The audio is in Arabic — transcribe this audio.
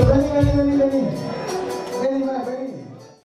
لمين طب أنا مين أنا